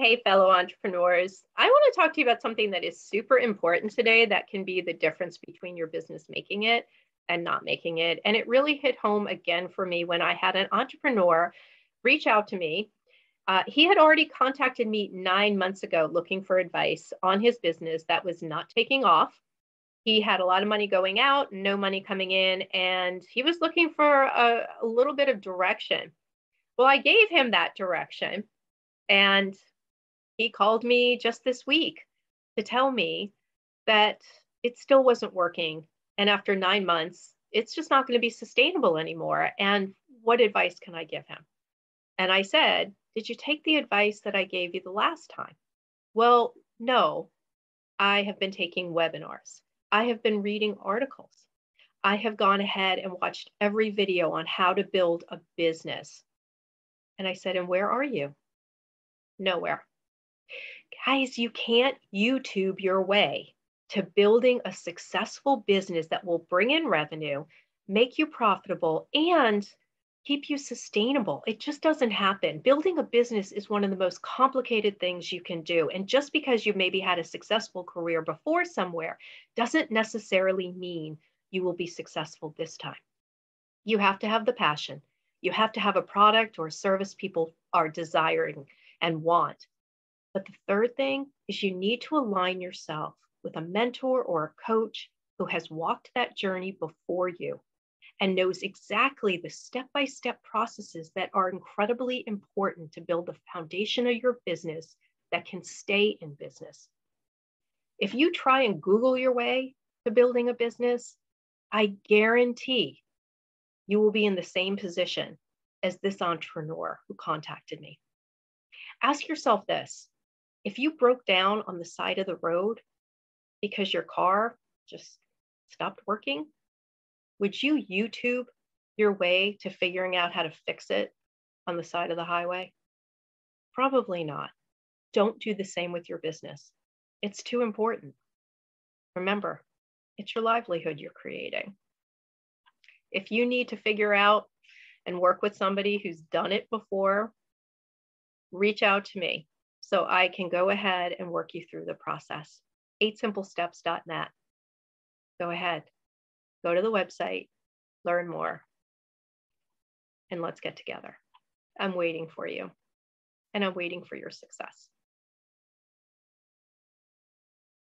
Hey, fellow entrepreneurs. I want to talk to you about something that is super important today that can be the difference between your business making it and not making it. And it really hit home again for me when I had an entrepreneur reach out to me. Uh, he had already contacted me nine months ago looking for advice on his business that was not taking off. He had a lot of money going out, no money coming in, and he was looking for a, a little bit of direction. Well, I gave him that direction. And he called me just this week to tell me that it still wasn't working. And after nine months, it's just not going to be sustainable anymore. And what advice can I give him? And I said, Did you take the advice that I gave you the last time? Well, no. I have been taking webinars, I have been reading articles. I have gone ahead and watched every video on how to build a business. And I said, And where are you? Nowhere. Guys, you can't YouTube your way to building a successful business that will bring in revenue, make you profitable, and keep you sustainable. It just doesn't happen. Building a business is one of the most complicated things you can do. And just because you maybe had a successful career before somewhere doesn't necessarily mean you will be successful this time. You have to have the passion. You have to have a product or service people are desiring and want. But the third thing is you need to align yourself with a mentor or a coach who has walked that journey before you and knows exactly the step by step processes that are incredibly important to build the foundation of your business that can stay in business. If you try and Google your way to building a business, I guarantee you will be in the same position as this entrepreneur who contacted me. Ask yourself this if you broke down on the side of the road because your car just stopped working, would you YouTube your way to figuring out how to fix it on the side of the highway? Probably not. Don't do the same with your business. It's too important. Remember, it's your livelihood you're creating. If you need to figure out and work with somebody who's done it before reach out to me so I can go ahead and work you through the process. EightSimpleSteps.net. Go ahead, go to the website, learn more, and let's get together. I'm waiting for you, and I'm waiting for your success.